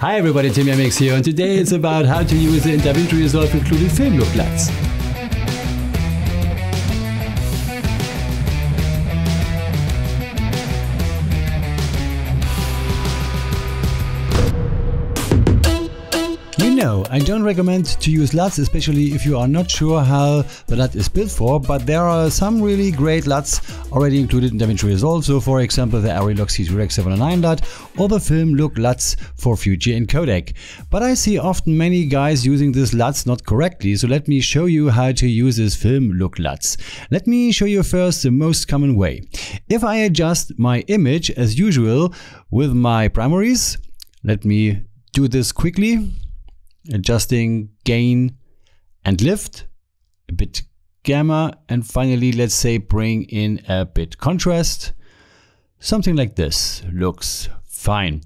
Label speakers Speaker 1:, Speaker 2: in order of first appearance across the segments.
Speaker 1: Hi everybody, Tim Yemmax here, and today it's about how to use the DaVinci Resolve included film look I don't recommend to use LUTs, especially if you are not sure how the LUT is built for, but there are some really great LUTs already included in DaVinci Resolve, so for example the Arilog C2X709 LUT or the Film Look LUTs for Fuji and Kodak. But I see often many guys using this LUTs not correctly, so let me show you how to use this Film Look LUTs. Let me show you first the most common way. If I adjust my image as usual with my primaries, let me do this quickly adjusting gain and lift, a bit gamma, and finally, let's say bring in a bit contrast. Something like this looks fine.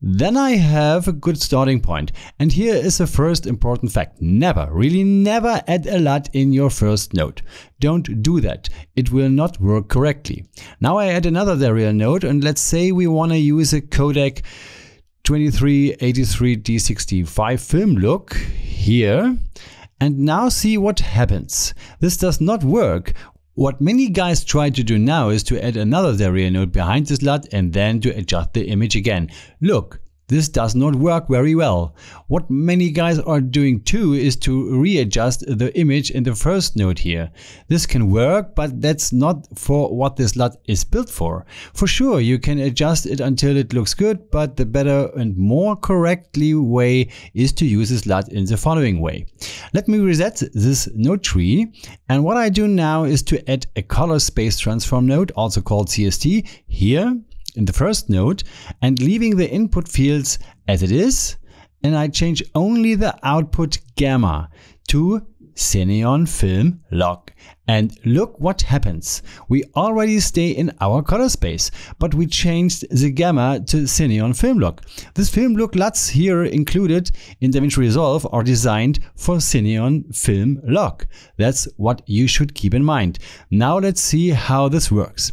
Speaker 1: Then I have a good starting point. And here is the first important fact. Never, really never add a LUT in your first node. Don't do that. It will not work correctly. Now I add another serial node and let's say we want to use a Kodak 2383 D65 film look here. And now see what happens. This does not work. What many guys try to do now is to add another serial node behind this LUT and then to adjust the image again. Look, this does not work very well. What many guys are doing too is to readjust the image in the first node here. This can work, but that's not for what this LUT is built for. For sure, you can adjust it until it looks good, but the better and more correctly way is to use this LUT in the following way. Let me reset this node tree, and what I do now is to add a color space transform node, also called CST, here in the first node and leaving the input fields as it is and I change only the output gamma to Cineon Film Log and look what happens. We already stay in our color space, but we changed the gamma to Cineon Film Look. This Film Look LUTs here included in DaVinci Resolve are designed for Cineon Film Log. That's what you should keep in mind. Now let's see how this works.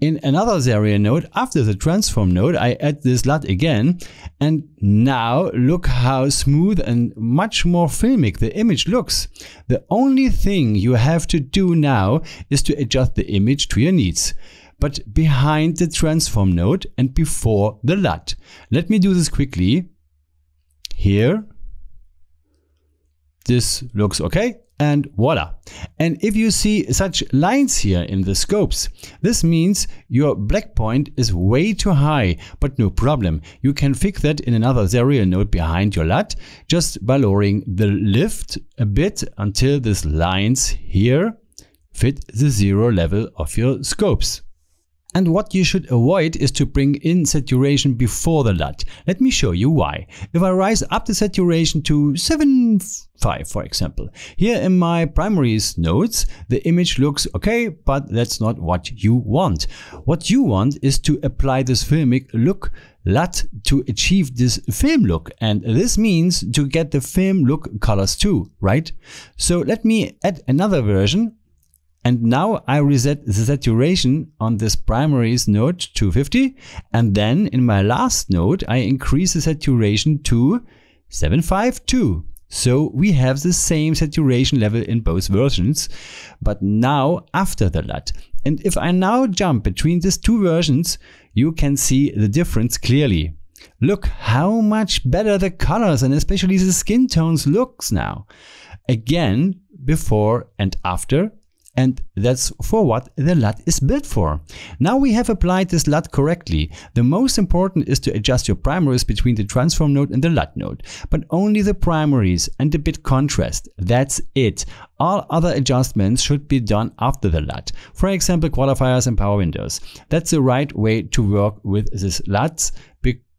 Speaker 1: In another serial node, after the transform node, I add this LUT again. And now look how smooth and much more filmic the image looks. The only thing you have to do now is to adjust the image to your needs but behind the transform node and before the LUT. Let me do this quickly. Here, this looks okay and voila. And if you see such lines here in the scopes, this means your black point is way too high, but no problem. You can fix that in another serial node behind your LUT just by lowering the lift a bit until these lines here fit the zero level of your scopes. And what you should avoid is to bring in saturation before the LUT. Let me show you why. If I rise up the saturation to 7.5 for example, here in my primaries nodes, the image looks okay, but that's not what you want. What you want is to apply this filmic look LUT to achieve this film look and this means to get the film look colors too, right? So let me add another version and now I reset the saturation on this primaries node 250. And then in my last node, I increase the saturation to 752. So we have the same saturation level in both versions, but now after the LUT. And if I now jump between these two versions, you can see the difference clearly. Look how much better the colors and especially the skin tones looks now. Again, before and after, and that's for what the LUT is built for. Now we have applied this LUT correctly. The most important is to adjust your primaries between the transform node and the LUT node, but only the primaries and the bit contrast. That's it. All other adjustments should be done after the LUT. For example, qualifiers and power windows. That's the right way to work with this LUTs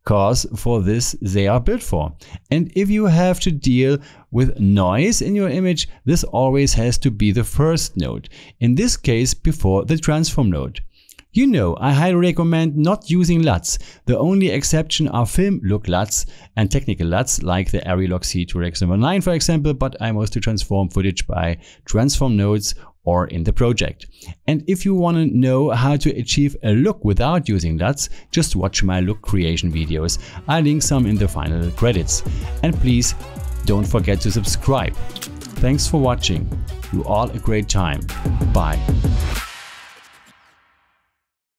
Speaker 1: because for this they are built for. And if you have to deal with noise in your image, this always has to be the first node, in this case before the transform node. You know, I highly recommend not using LUTs. The only exception are film look LUTs and technical LUTs like the Arilog C2X9 for example, but I mostly transform footage by transform nodes or in the project. And if you want to know how to achieve a look without using LUTs, just watch my look creation videos. I link some in the final credits. And please don't forget to subscribe. Thanks for watching. You all a great time. Bye.